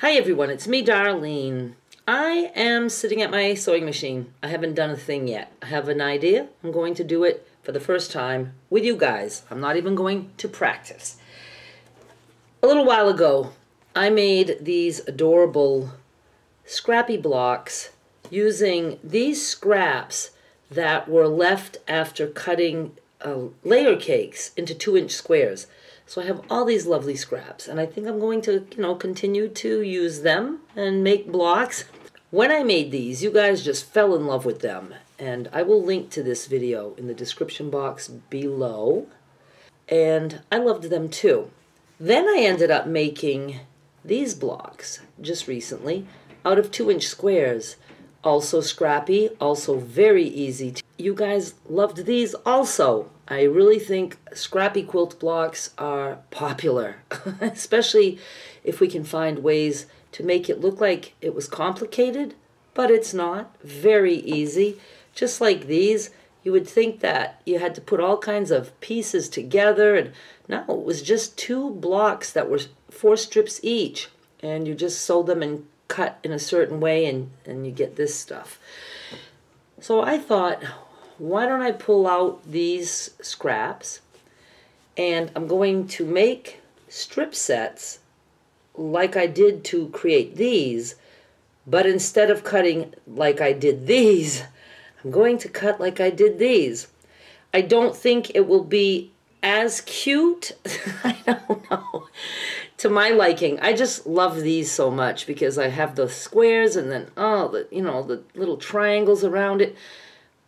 Hi everyone, it's me Darlene. I am sitting at my sewing machine. I haven't done a thing yet. I have an idea. I'm going to do it for the first time with you guys. I'm not even going to practice. A little while ago, I made these adorable scrappy blocks using these scraps that were left after cutting uh, layer cakes into two inch squares. So I have all these lovely scraps and I think I'm going to, you know, continue to use them and make blocks. When I made these, you guys just fell in love with them and I will link to this video in the description box below. And I loved them too. Then I ended up making these blocks just recently out of two inch squares. Also scrappy, also very easy. You guys loved these also. I really think scrappy quilt blocks are popular, especially if we can find ways to make it look like it was complicated, but it's not. Very easy. Just like these, you would think that you had to put all kinds of pieces together, and no, it was just two blocks that were four strips each, and you just sew them and cut in a certain way, and, and you get this stuff. So I thought, why don't I pull out these scraps and I'm going to make strip sets like I did to create these, but instead of cutting like I did these, I'm going to cut like I did these. I don't think it will be as cute. I don't know. To my liking, I just love these so much because I have the squares and then, oh, the, you know, the little triangles around it.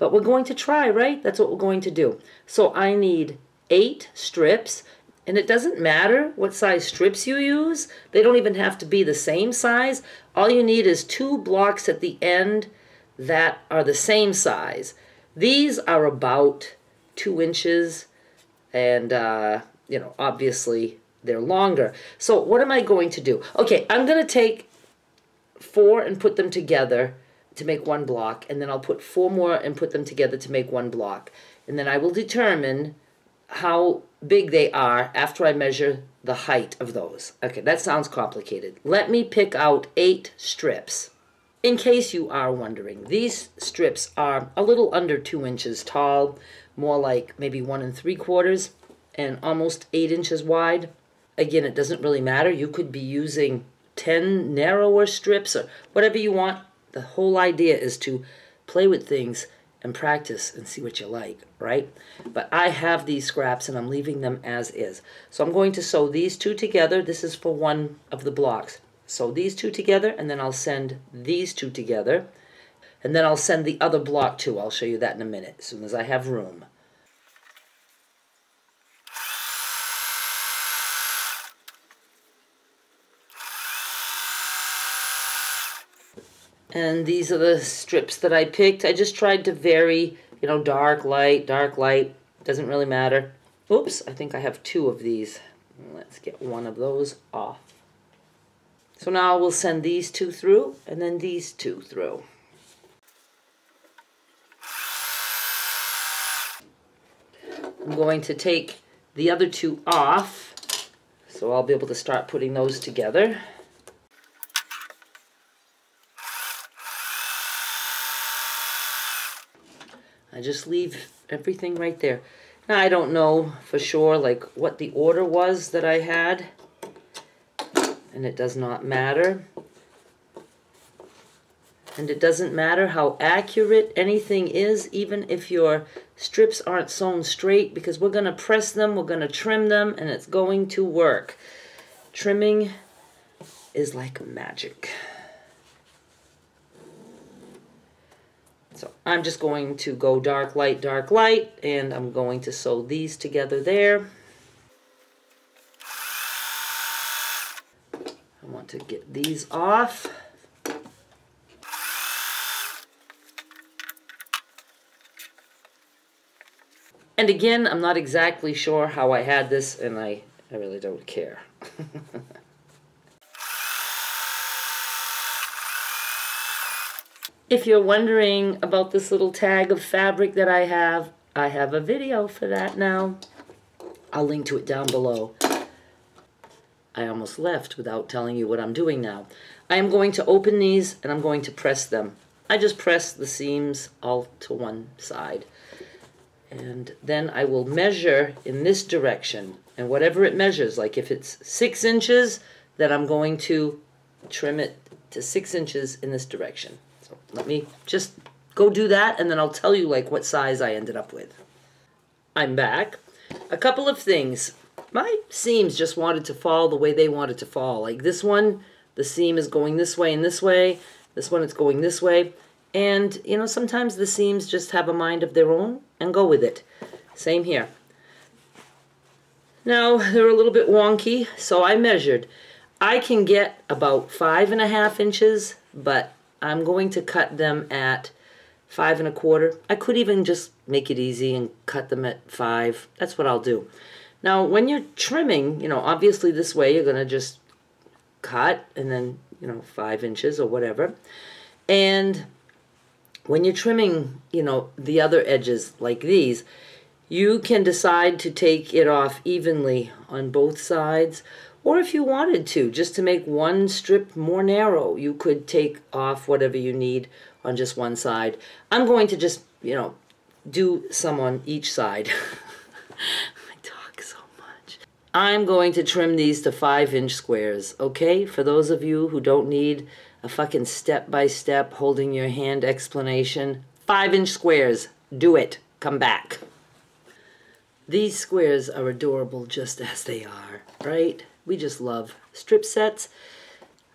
But we're going to try, right? That's what we're going to do. So I need eight strips, and it doesn't matter what size strips you use. They don't even have to be the same size. All you need is two blocks at the end that are the same size. These are about two inches, and, uh, you know, obviously they're longer. So what am I going to do? Okay, I'm going to take four and put them together to make one block, and then I'll put four more and put them together to make one block. And then I will determine how big they are after I measure the height of those. Okay, that sounds complicated. Let me pick out eight strips. In case you are wondering, these strips are a little under two inches tall, more like maybe one and three quarters, and almost eight inches wide. Again, it doesn't really matter. You could be using 10 narrower strips or whatever you want the whole idea is to play with things and practice and see what you like, right? But I have these scraps and I'm leaving them as is. So I'm going to sew these two together. This is for one of the blocks. Sew these two together and then I'll send these two together. And then I'll send the other block too. I'll show you that in a minute as soon as I have room. And these are the strips that I picked. I just tried to vary, you know, dark, light, dark, light. Doesn't really matter. Oops, I think I have two of these. Let's get one of those off. So now we'll send these two through and then these two through. I'm going to take the other two off so I'll be able to start putting those together. I just leave everything right there. Now, I don't know for sure like what the order was that I had, and it does not matter. And it doesn't matter how accurate anything is, even if your strips aren't sewn straight, because we're going to press them, we're going to trim them, and it's going to work. Trimming is like magic. So I'm just going to go dark, light, dark, light, and I'm going to sew these together there. I want to get these off. And again, I'm not exactly sure how I had this, and I, I really don't care. If you're wondering about this little tag of fabric that I have, I have a video for that now. I'll link to it down below. I almost left without telling you what I'm doing now. I am going to open these and I'm going to press them. I just press the seams all to one side. And then I will measure in this direction. And whatever it measures, like if it's six inches, then I'm going to trim it to six inches in this direction. So let me just go do that and then I'll tell you like what size I ended up with. I'm back. A couple of things. My seams just wanted to fall the way they wanted to fall. Like this one, the seam is going this way and this way. This one, it's going this way. And, you know, sometimes the seams just have a mind of their own and go with it. Same here. Now, they're a little bit wonky, so I measured. I can get about five and a half inches, but I'm going to cut them at five and a quarter. I could even just make it easy and cut them at five. That's what I'll do. Now, when you're trimming, you know, obviously this way you're going to just cut and then, you know, five inches or whatever. And when you're trimming, you know, the other edges like these, you can decide to take it off evenly on both sides. Or if you wanted to, just to make one strip more narrow, you could take off whatever you need on just one side. I'm going to just, you know, do some on each side. I talk so much. I'm going to trim these to five inch squares, okay? For those of you who don't need a fucking step by step holding your hand explanation, five inch squares, do it, come back. These squares are adorable just as they are, right? We just love strip sets.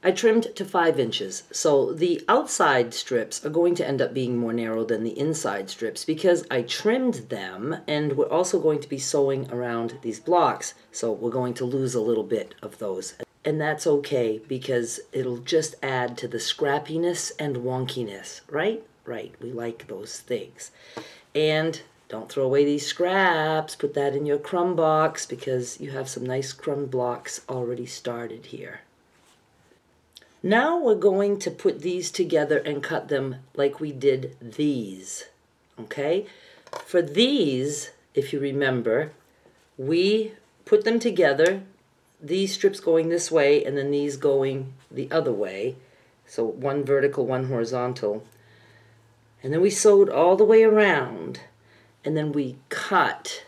I trimmed to five inches. So the outside strips are going to end up being more narrow than the inside strips because I trimmed them and we're also going to be sewing around these blocks. So we're going to lose a little bit of those. And that's okay because it'll just add to the scrappiness and wonkiness, right? Right, we like those things. And don't throw away these scraps. Put that in your crumb box because you have some nice crumb blocks already started here. Now we're going to put these together and cut them like we did these, okay? For these, if you remember, we put them together, these strips going this way and then these going the other way. So one vertical, one horizontal. And then we sewed all the way around and then we cut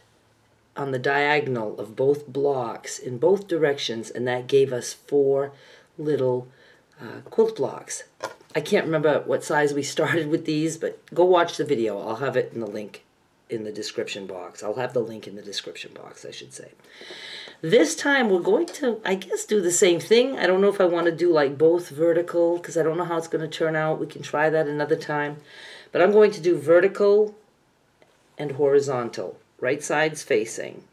on the diagonal of both blocks in both directions and that gave us four little uh, quilt blocks. I can't remember what size we started with these, but go watch the video. I'll have it in the link in the description box. I'll have the link in the description box, I should say. This time we're going to, I guess, do the same thing. I don't know if I want to do like both vertical because I don't know how it's going to turn out. We can try that another time. But I'm going to do vertical and horizontal, right sides facing.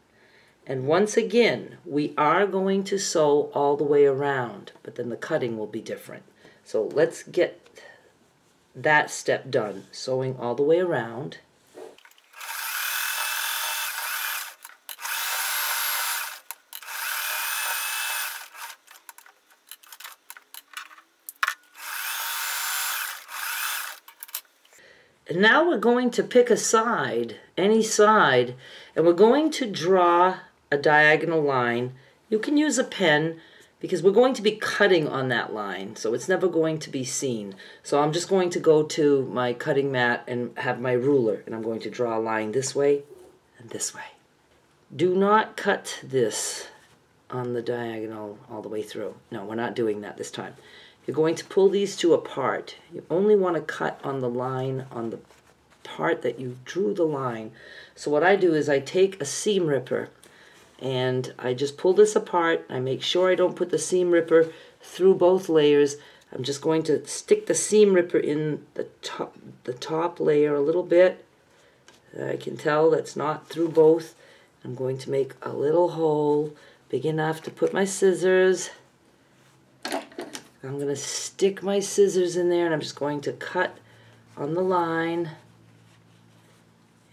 And once again, we are going to sew all the way around, but then the cutting will be different. So let's get that step done, sewing all the way around. And now we're going to pick a side, any side, and we're going to draw a diagonal line. You can use a pen because we're going to be cutting on that line, so it's never going to be seen. So I'm just going to go to my cutting mat and have my ruler, and I'm going to draw a line this way and this way. Do not cut this on the diagonal all the way through. No, we're not doing that this time. You're going to pull these two apart. You only want to cut on the line on the part that you drew the line. So what I do is I take a seam ripper and I just pull this apart. I make sure I don't put the seam ripper through both layers. I'm just going to stick the seam ripper in the top, the top layer a little bit. I can tell that's not through both. I'm going to make a little hole big enough to put my scissors. I'm going to stick my scissors in there and I'm just going to cut on the line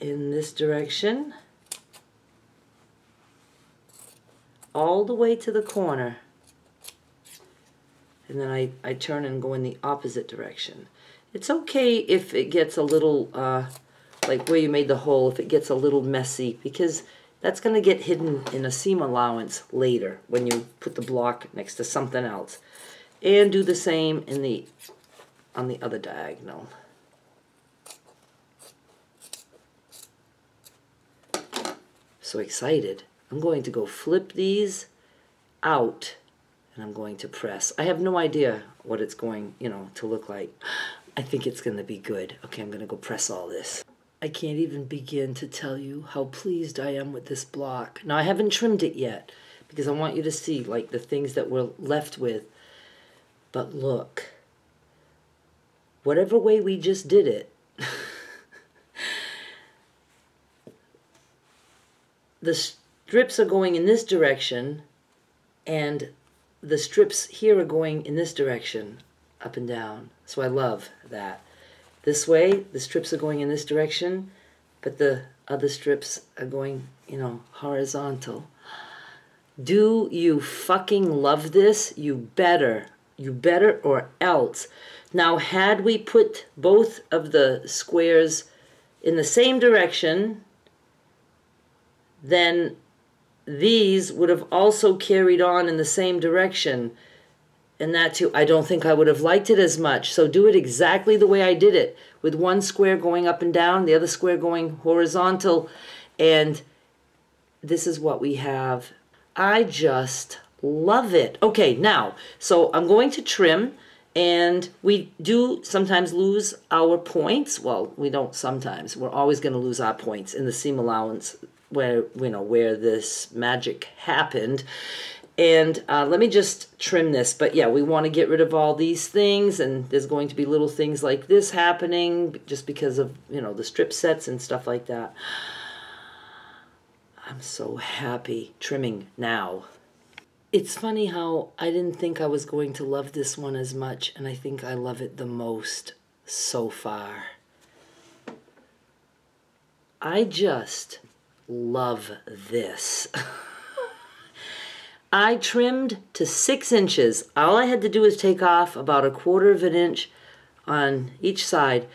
in this direction. all the way to the corner and then I, I turn and go in the opposite direction. It's okay if it gets a little, uh, like where you made the hole, if it gets a little messy because That's going to get hidden in a seam allowance later when you put the block next to something else. And do the same in the on the other diagonal. So excited. I'm going to go flip these out and I'm going to press. I have no idea what it's going, you know, to look like. I think it's going to be good. Okay, I'm going to go press all this. I can't even begin to tell you how pleased I am with this block. Now, I haven't trimmed it yet because I want you to see, like, the things that we're left with. But look, whatever way we just did it, the strips are going in this direction and the strips here are going in this direction, up and down. So I love that. This way, the strips are going in this direction, but the other strips are going, you know, horizontal. Do you fucking love this? You better. You better or else. Now, had we put both of the squares in the same direction, then these would have also carried on in the same direction. And that too, I don't think I would have liked it as much. So do it exactly the way I did it, with one square going up and down, the other square going horizontal. And this is what we have. I just love it. Okay, now, so I'm going to trim and we do sometimes lose our points. Well, we don't sometimes. We're always going to lose our points in the seam allowance where you know where this magic happened and uh, let me just trim this but yeah we want to get rid of all these things and there's going to be little things like this happening just because of you know the strip sets and stuff like that I'm so happy trimming now it's funny how I didn't think I was going to love this one as much and I think I love it the most so far I just love this. I trimmed to six inches. All I had to do was take off about a quarter of an inch on each side.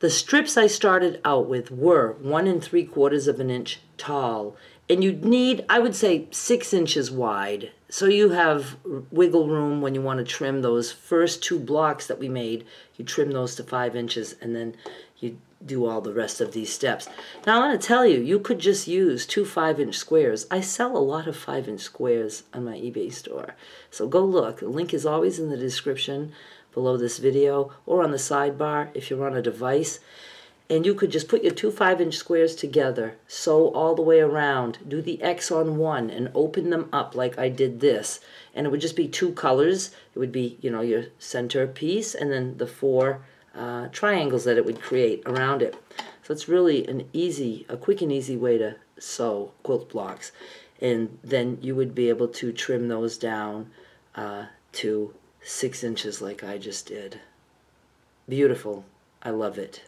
The strips I started out with were one and three quarters of an inch tall. And you'd need, I would say, six inches wide. So you have wiggle room when you want to trim those first two blocks that we made. You trim those to five inches and then you do all the rest of these steps. Now I want to tell you, you could just use two five inch squares. I sell a lot of five inch squares on my eBay store. So go look. The link is always in the description below this video or on the sidebar if you're on a device. And you could just put your two five inch squares together, sew all the way around, do the X on one and open them up like I did this. And it would just be two colors. It would be, you know, your center piece and then the four uh, triangles that it would create around it. So it's really an easy, a quick and easy way to sew quilt blocks. And then you would be able to trim those down uh, to six inches like I just did. Beautiful. I love it.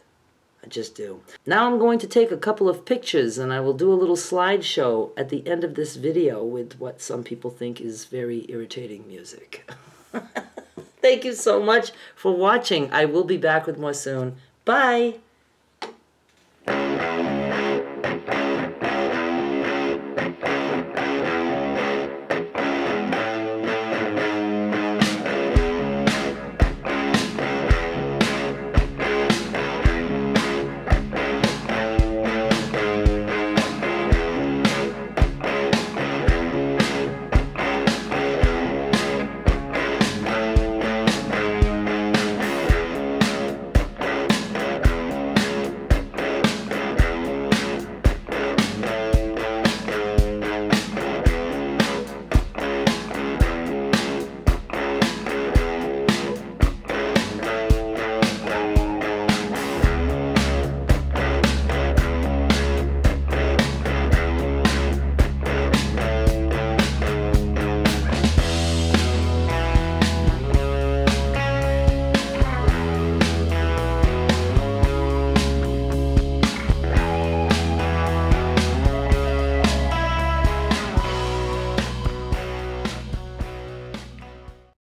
Just do. Now I'm going to take a couple of pictures and I will do a little slideshow at the end of this video with what some people think is very irritating music. Thank you so much for watching. I will be back with more soon. Bye.